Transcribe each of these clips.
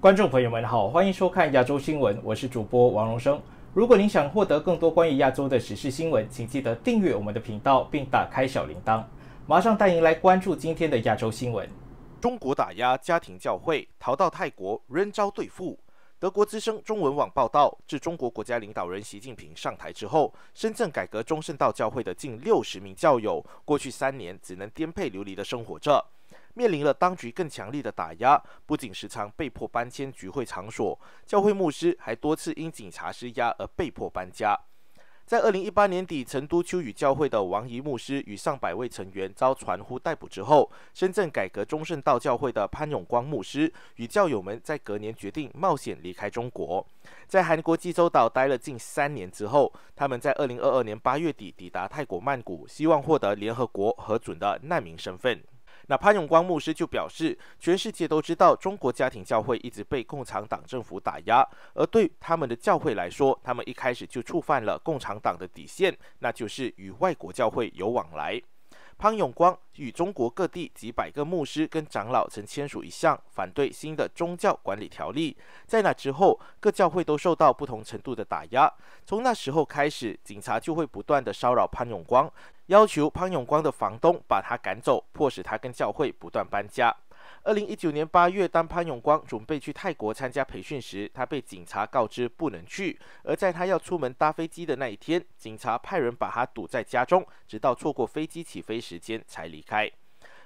观众朋友们好，欢迎收看亚洲新闻，我是主播王荣生。如果您想获得更多关于亚洲的时事新闻，请记得订阅我们的频道，并打开小铃铛。马上带您来关注今天的亚洲新闻。中国打压家庭教会，逃到泰国仍遭对付。德国之声中文网报道，自中国国家领导人习近平上台之后，深圳改革中圣道教会的近六十名教友，过去三年只能颠沛流离的生活着，面临了当局更强力的打压，不仅时常被迫搬迁聚会场所，教会牧师还多次因警察施压而被迫搬家。在二零一八年底，成都秋雨教会的王仪牧师与上百位成员遭传呼逮捕之后，深圳改革中圣道教会的潘永光牧师与教友们在隔年决定冒险离开中国，在韩国济州岛待了近三年之后，他们在二零二二年八月底抵达泰国曼谷，希望获得联合国核准的难民身份。那潘永光牧师就表示，全世界都知道中国家庭教会一直被共产党政府打压，而对他们的教会来说，他们一开始就触犯了共产党的底线，那就是与外国教会有往来。潘永光与中国各地几百个牧师跟长老曾签署一项反对新的宗教管理条例，在那之后，各教会都受到不同程度的打压。从那时候开始，警察就会不断的骚扰潘永光，要求潘永光的房东把他赶走，迫使他跟教会不断搬家。二零一九年八月，当潘永光准备去泰国参加培训时，他被警察告知不能去。而在他要出门搭飞机的那一天，警察派人把他堵在家中，直到错过飞机起飞时间才离开。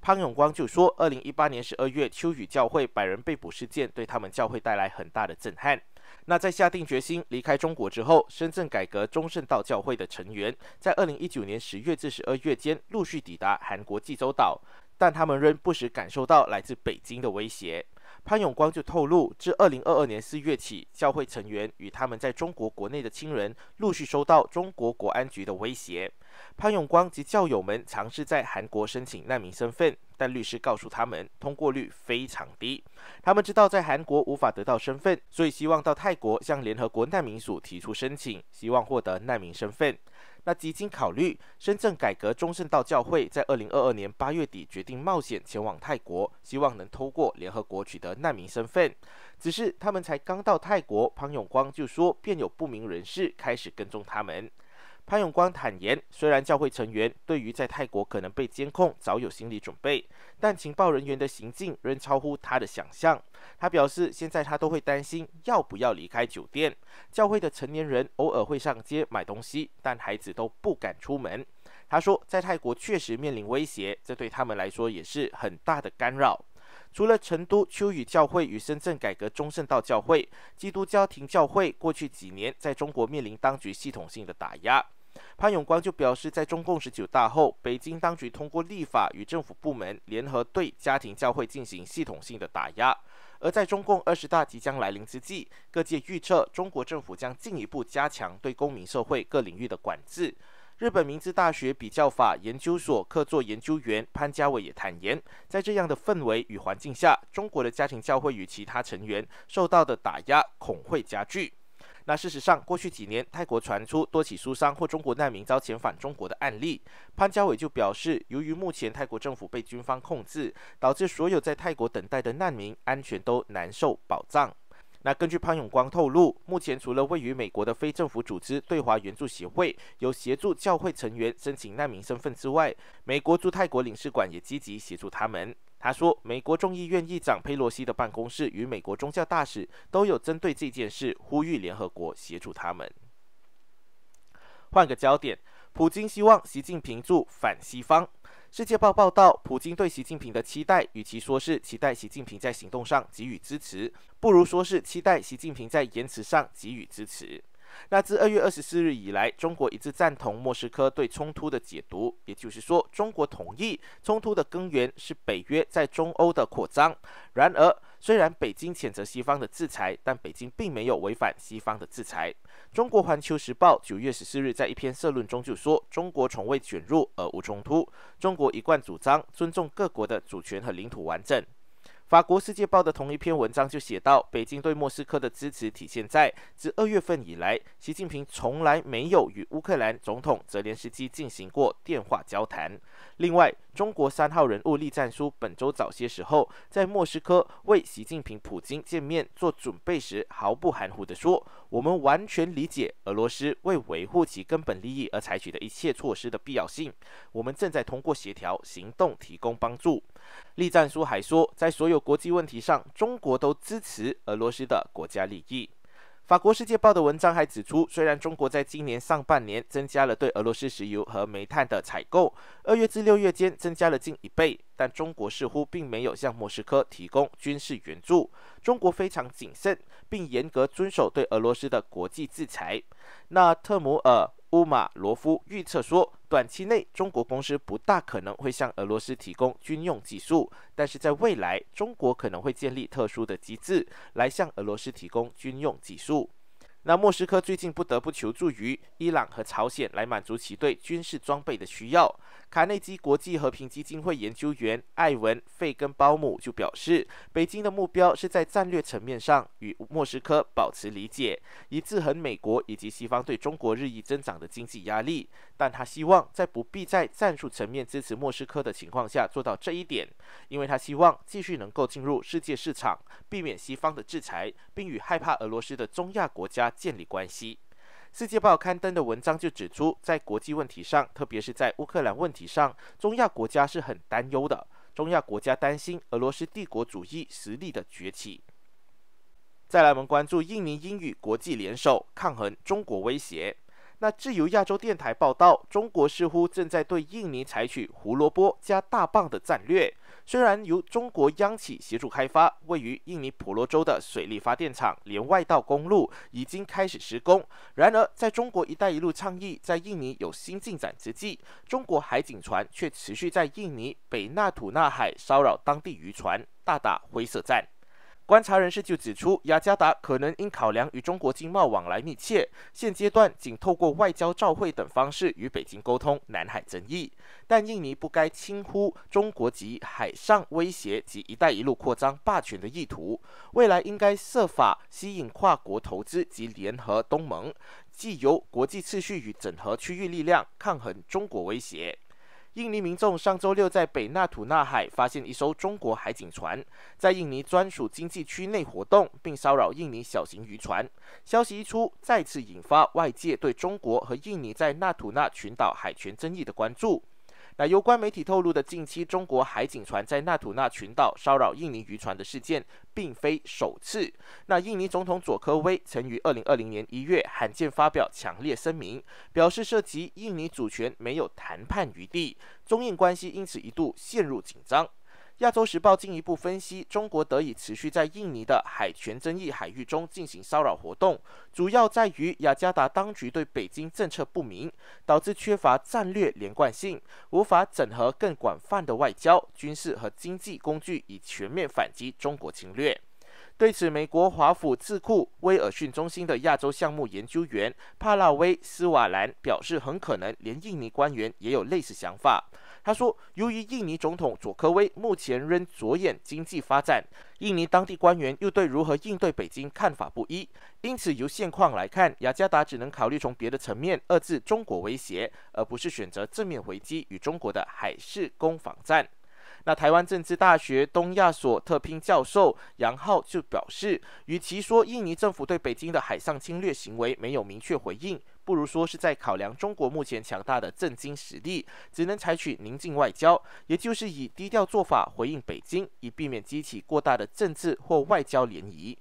潘永光就说，二零一八年十二月秋雨教会百人被捕事件对他们教会带来很大的震撼。那在下定决心离开中国之后，深圳改革中圣道教会的成员在二零一九年十月至十二月间陆续抵达韩国济州岛。但他们仍不时感受到来自北京的威胁。潘永光就透露，自二零二二年四月起，教会成员与他们在中国国内的亲人陆续收到中国国安局的威胁。潘永光及教友们尝试在韩国申请难民身份，但律师告诉他们，通过率非常低。他们知道在韩国无法得到身份，所以希望到泰国向联合国难民署提出申请，希望获得难民身份。那几经考虑，深圳改革中圣道教会在二零二二年八月底决定冒险前往泰国，希望能透过联合国取得难民身份。只是他们才刚到泰国，潘永光就说便有不明人士开始跟踪他们。潘永光坦言，虽然教会成员对于在泰国可能被监控早有心理准备，但情报人员的行径仍超乎他的想象。他表示，现在他都会担心要不要离开酒店。教会的成年人偶尔会上街买东西，但孩子都不敢出门。他说，在泰国确实面临威胁，这对他们来说也是很大的干扰。除了成都秋雨教会与深圳改革中圣道教会，基督教停教会过去几年在中国面临当局系统性的打压。潘永光就表示，在中共十九大后，北京当局通过立法与政府部门联合对家庭教会进行系统性的打压。而在中共二十大即将来临之际，各界预测中国政府将进一步加强对公民社会各领域的管制。日本明治大学比较法研究所客座研究员潘家伟也坦言，在这样的氛围与环境下，中国的家庭教会与其他成员受到的打压恐会加剧。那事实上，过去几年，泰国传出多起苏商或中国难民遭遣返中国的案例。潘家伟就表示，由于目前泰国政府被军方控制，导致所有在泰国等待的难民安全都难受保障。那根据潘永光透露，目前除了位于美国的非政府组织对华援助协会有协助教会成员申请难民身份之外，美国驻泰国领事馆也积极协助他们。他说，美国众议院议长佩洛西的办公室与美国宗教大使都有针对这件事呼吁联合国协助他们。换个焦点，普京希望习近平驻反西方。世界报报道，普京对习近平的期待，与其说是期待习近平在行动上给予支持，不如说是期待习近平在言辞上给予支持。那自二月二十四日以来，中国一直赞同莫斯科对冲突的解读，也就是说，中国同意冲突的根源是北约在中欧的扩张。然而，虽然北京谴责西方的制裁，但北京并没有违反西方的制裁。中国环球时报九月十四日在一篇社论中就说：“中国从未卷入俄乌冲突，中国一贯主张尊重各国的主权和领土完整。”法国《世界报》的同一篇文章就写到，北京对莫斯科的支持体现在自二月份以来，习近平从来没有与乌克兰总统泽连斯基进行过电话交谈。另外，中国三号人物栗战书本周早些时候在莫斯科为习近平、普京见面做准备时，毫不含糊地说：“我们完全理解俄罗斯为维护其根本利益而采取的一切措施的必要性。我们正在通过协调行动提供帮助。”栗战书还说，在所有国际问题上，中国都支持俄罗斯的国家利益。法国《世界报》的文章还指出，虽然中国在今年上半年增加了对俄罗斯石油和煤炭的采购，二月至六月间增加了近一倍，但中国似乎并没有向莫斯科提供军事援助。中国非常谨慎，并严格遵守对俄罗斯的国际制裁。那特姆尔乌马罗夫预测说，短期内中国公司不大可能会向俄罗斯提供军用技术，但是在未来，中国可能会建立特殊的机制来向俄罗斯提供军用技术。那莫斯科最近不得不求助于伊朗和朝鲜来满足其对军事装备的需要。卡内基国际和平基金会研究员艾文·费根包姆就表示，北京的目标是在战略层面上与莫斯科保持理解，以制衡美国以及西方对中国日益增长的经济压力。但他希望在不必在战术层面支持莫斯科的情况下做到这一点，因为他希望继续能够进入世界市场，避免西方的制裁，并与害怕俄罗斯的中亚国家建立关系。《世界报》刊登的文章就指出，在国际问题上，特别是在乌克兰问题上，中亚国家是很担忧的。中亚国家担心俄罗斯帝国主义实力的崛起。再来，我们关注印尼英语国际联手抗衡中国威胁。那自由亚洲电台报道，中国似乎正在对印尼采取胡萝卜加大棒的战略。虽然由中国央企协助开发，位于印尼婆罗洲的水力发电厂连外道公路已经开始施工，然而在中国“一带一路”倡议在印尼有新进展之际，中国海警船却持续在印尼北纳土纳海骚扰当地渔船，大打灰色战。观察人士就指出，雅加达可能因考量与中国经贸往来密切，现阶段仅透过外交照会等方式与北京沟通南海争议。但印尼不该轻忽中国及海上威胁及“一带一路”扩张霸权的意图，未来应该设法吸引跨国投资及联合东盟，既由国际秩序与整合区域力量抗衡中国威胁。印尼民众上周六在北纳土纳海发现一艘中国海警船在印尼专属经济区内活动，并骚扰印尼小型渔船。消息一出，再次引发外界对中国和印尼在纳土纳群岛海权争议的关注。那有关媒体透露的近期中国海警船在纳土纳群岛骚扰印尼渔船的事件，并非首次。那印尼总统佐科威曾于二零二零年一月罕见发表强烈声明，表示涉及印尼主权没有谈判余地，中印关系因此一度陷入紧张。亚洲时报进一步分析，中国得以持续在印尼的海权争议海域中进行骚扰活动，主要在于雅加达当局对北京政策不明，导致缺乏战略连贯性，无法整合更广泛的外交、军事和经济工具，以全面反击中国侵略。对此，美国华府智库威尔逊中心的亚洲项目研究员帕拉威斯瓦兰表示，很可能连印尼官员也有类似想法。他说：“由于印尼总统佐科威目前仍着眼经济发展，印尼当地官员又对如何应对北京看法不一，因此由现况来看，雅加达只能考虑从别的层面遏制中国威胁，而不是选择正面回击与中国的海事攻防战。”那台湾政治大学东亚所特聘教授杨浩就表示，与其说印尼政府对北京的海上侵略行为没有明确回应，不如说是在考量中国目前强大的政经实力，只能采取宁静外交，也就是以低调做法回应北京，以避免激起过大的政治或外交涟漪。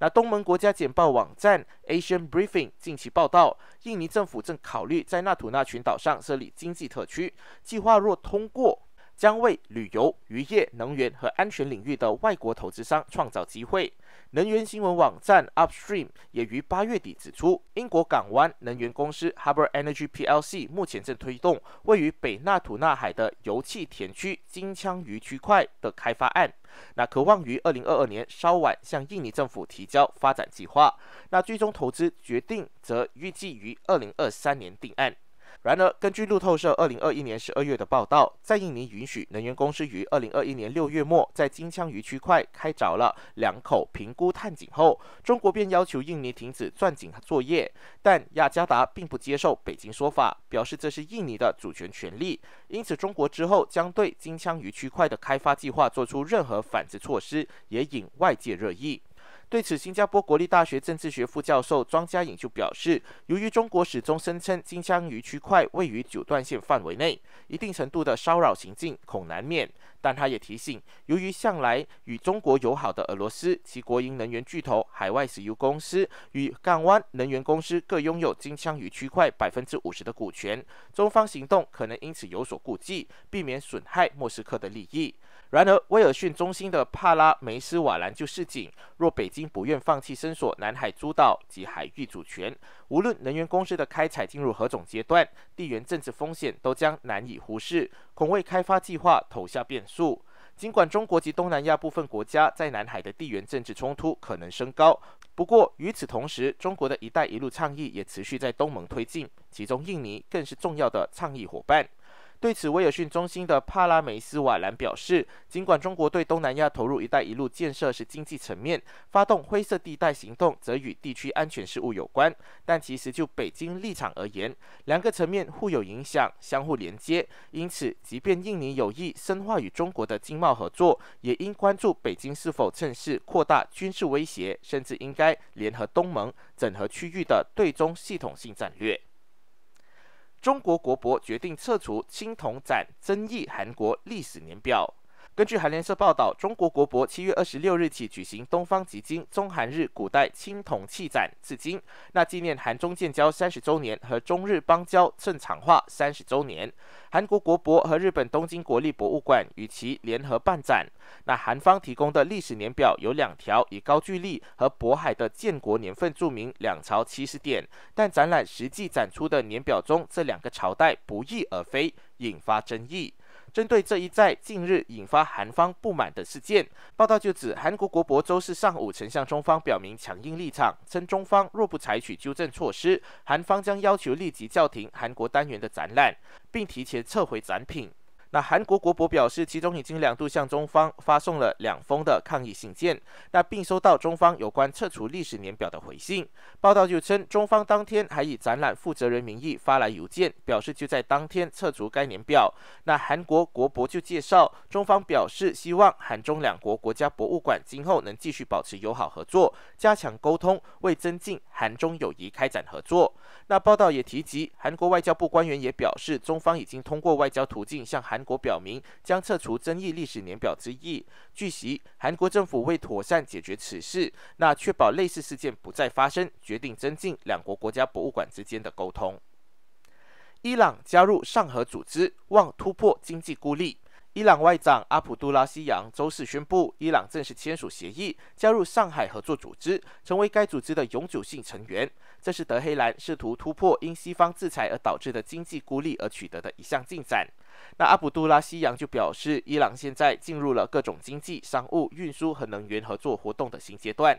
那东盟国家简报网站 Asian Briefing 近期报道，印尼政府正考虑在纳土纳群岛上设立经济特区，计划若通过。将为旅游、渔业、能源和安全领域的外国投资商创造机会。能源新闻网站 Upstream 也于八月底指出，英国港湾能源公司 Harbour Energy PLC 目前正推动位于北纳土纳海的油气田区金枪鱼区块的开发案，那可望于二零二二年稍晚向印尼政府提交发展计划。那最终投资决定则预计于二零二三年定案。然而，根据路透社二零二一年十二月的报道，在印尼允许能源公司于二零二一年六月末在金枪鱼区块开凿了两口评估探井后，中国便要求印尼停止钻井作业。但雅加达并不接受北京说法，表示这是印尼的主权权利，因此中国之后将对金枪鱼区块的开发计划做出任何反制措施，也引外界热议。对此，新加坡国立大学政治学副教授庄家颖就表示，由于中国始终声称金枪鱼区块位于九段线范围内，一定程度的骚扰行径恐难免。但他也提醒，由于向来与中国友好的俄罗斯，其国营能源巨头海外石油公司与港湾能源公司各拥有金枪鱼区块百分之五十的股权，中方行动可能因此有所顾忌，避免损害莫斯科的利益。然而，威尔逊中心的帕拉梅斯瓦兰就示警：若北京不愿放弃伸索南海诸岛及海域主权，无论能源公司的开采进入何种阶段，地缘政治风险都将难以忽视，恐为开发计划投下变数。尽管中国及东南亚部分国家在南海的地缘政治冲突可能升高，不过与此同时，中国的一带一路倡议也持续在东盟推进，其中印尼更是重要的倡议伙伴。对此，威尔逊中心的帕拉梅斯瓦兰表示，尽管中国对东南亚投入“一带一路”建设是经济层面，发动灰色地带行动则与地区安全事务有关，但其实就北京立场而言，两个层面互有影响、相互连接。因此，即便印尼有意深化与中国的经贸合作，也应关注北京是否趁势扩大军事威胁，甚至应该联合东盟，整合区域的对中系统性战略。中国国博决定撤除青铜展争议韩国历史年表。根据韩联社报道，中国国博七月二十六日起举行东方极金中韩日古代青铜器展，至今，那纪念韩中建交三十周年和中日邦交正常化三十周年。韩国国博和日本东京国立博物馆与其联合办展。那韩方提供的历史年表有两条，以高句丽和渤海的建国年份注明两朝起始点，但展览实际展出的年表中这两个朝代不翼而飞，引发争议。针对这一在近日引发韩方不满的事件，报道就指韩国国博周四上午曾向中方表明强硬立场，称中方若不采取纠正措施，韩方将要求立即叫停韩国单元的展览，并提前撤回展品。那韩国国博表示，其中已经两度向中方发送了两封的抗议信件，那并收到中方有关撤除历史年表的回信。报道就称，中方当天还以展览负责人名义发来邮件，表示就在当天撤除该年表。那韩国国博就介绍，中方表示希望韩中两国国家博物馆今后能继续保持友好合作，加强沟通，为增进韩中友谊开展合作。那报道也提及，韩国外交部官员也表示，中方已经通过外交途径向韩国表明将撤除争议历史年表之意。据悉，韩国政府为妥善解决此事，那确保类似事件不再发生，决定增进两国国家博物馆之间的沟通。伊朗加入上合组织，望突破经济孤立。伊朗外长阿卜杜拉希扬周四宣布，伊朗正式签署协议，加入上海合作组织，成为该组织的永久性成员。这是德黑兰试图突破因西方制裁而导致的经济孤立而取得的一项进展。那阿卜杜拉希扬就表示，伊朗现在进入了各种经济、商务、运输和能源合作活动的新阶段。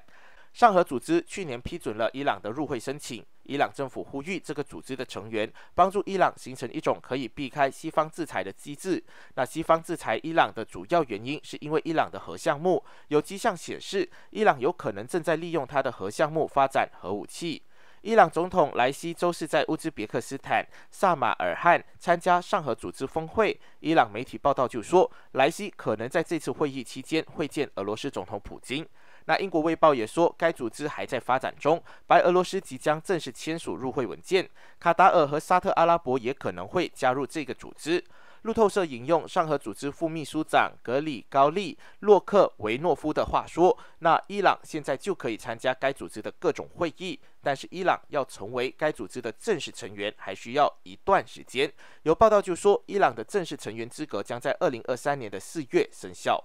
上合组织去年批准了伊朗的入会申请。伊朗政府呼吁这个组织的成员帮助伊朗形成一种可以避开西方制裁的机制。那西方制裁伊朗的主要原因是因为伊朗的核项目有迹象显示，伊朗有可能正在利用它的核项目发展核武器。伊朗总统莱西周四在乌兹别克斯坦萨马尔罕参加上合组织峰会。伊朗媒体报道就说，莱西可能在这次会议期间会见俄罗斯总统普京。那英国卫报也说，该组织还在发展中，白俄罗斯即将正式签署入会文件，卡达尔和沙特阿拉伯也可能会加入这个组织。路透社引用上合组织副秘书长格里高利洛克维诺夫的话说：“那伊朗现在就可以参加该组织的各种会议，但是伊朗要成为该组织的正式成员还需要一段时间。”有报道就说，伊朗的正式成员资格将在二零二三年的四月生效。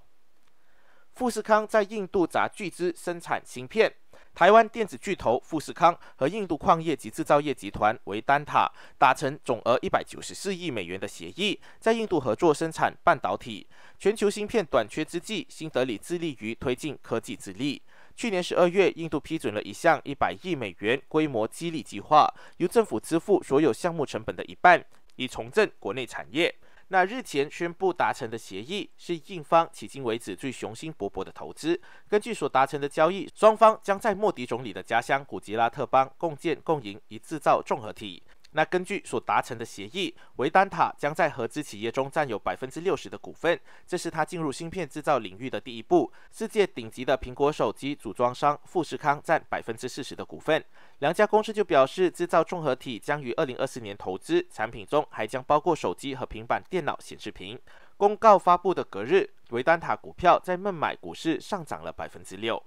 富士康在印度砸巨资生产芯片。台湾电子巨头富士康和印度矿业及制造业集团维丹塔达成总额一百九十四亿美元的协议，在印度合作生产半导体。全球芯片短缺之际，新德里致力于推进科技之力。去年十二月，印度批准了一项一百亿美元规模激励计划，由政府支付所有项目成本的一半，以重振国内产业。那日前宣布达成的协议，是印方迄今为止最雄心勃勃的投资。根据所达成的交易，双方将在莫迪总理的家乡古吉拉特邦共建共赢一制造综合体。那根据所达成的协议，维丹塔将在合资企业中占有百分之六十的股份，这是他进入芯片制造领域的第一步。世界顶级的苹果手机组装商富士康占百分之四十的股份。两家公司就表示，制造综合体将于二零二四年投资，产品中还将包括手机和平板电脑显示屏。公告发布的隔日，维丹塔股票在孟买股市上涨了百分之六。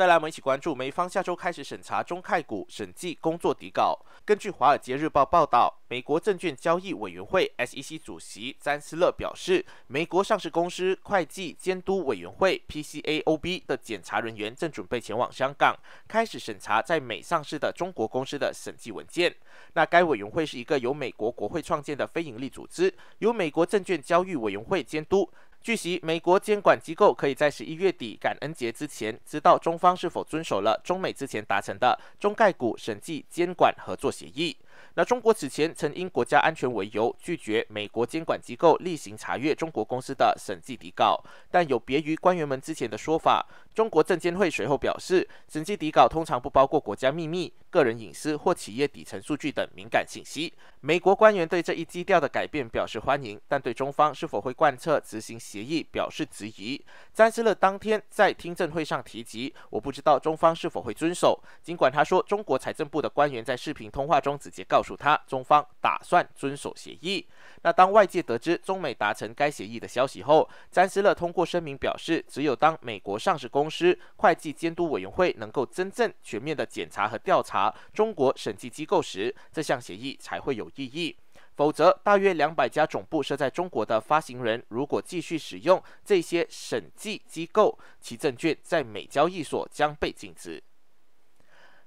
再来，我们一起关注美方下周开始审查中概股审计工作底稿。根据《华尔街日报》报道，美国证券交易委员会 （SEC） 主席詹斯勒表示，美国上市公司会计监督委员会 （PCAOB） 的检查人员正准备前往香港，开始审查在美上市的中国公司的审计文件。那该委员会是一个由美国国会创建的非营利组织，由美国证券交易委员会监督。据悉，美国监管机构可以在十一月底感恩节之前，知道中方是否遵守了中美之前达成的中概股审计监管合作协议。那中国此前曾因国家安全为由，拒绝美国监管机构例行查阅中国公司的审计底稿。但有别于官员们之前的说法，中国证监会随后表示，审计底稿通常不包括国家秘密、个人隐私或企业底层数据等敏感信息。美国官员对这一基调的改变表示欢迎，但对中方是否会贯彻执行协议表示质疑。詹斯勒当天在听证会上提及：“我不知道中方是否会遵守。”尽管他说，中国财政部的官员在视频通话中直接告。诉他，中方打算遵守协议。那当外界得知中美达成该协议的消息后，詹斯勒通过声明表示，只有当美国上市公公司会计监督委员会能够真正全面的检查和调查中国审计机构时，这项协议才会有意义。否则，大约两百家总部设在中国的发行人如果继续使用这些审计机构，其证券在美交易所将被禁止。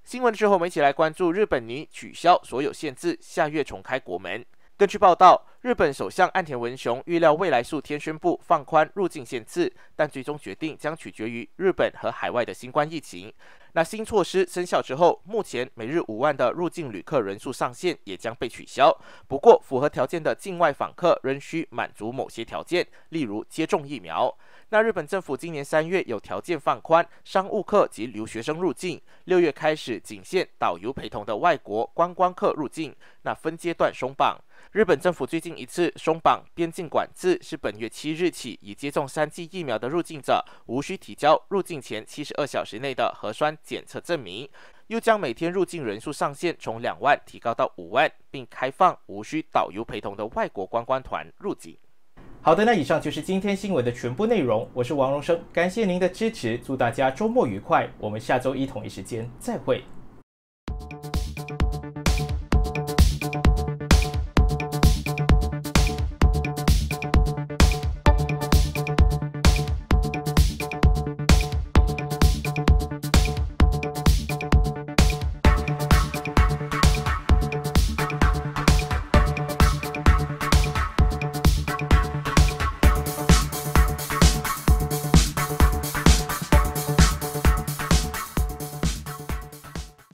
新闻之后，我们一起来关注日本拟取消所有限制，下月重开国门。根据报道，日本首相岸田文雄预料未来数天宣布放宽入境限制，但最终决定将取决于日本和海外的新冠疫情。那新措施生效之后，目前每日五万的入境旅客人数上限也将被取消。不过，符合条件的境外访客仍需满足某些条件，例如接种疫苗。那日本政府今年三月有条件放宽商务客及留学生入境，六月开始仅限导游陪同的外国观光客入境，那分阶段松绑。日本政府最近一次松绑边境管制是本月七日起，已接种三剂疫苗的入境者无需提交入境前七十二小时内的核酸检测证明，又将每天入境人数上限从两万提高到五万，并开放无需导游陪同的外国观光团入境。好的，那以上就是今天新闻的全部内容。我是王荣生，感谢您的支持，祝大家周末愉快。我们下周一同一时间再会。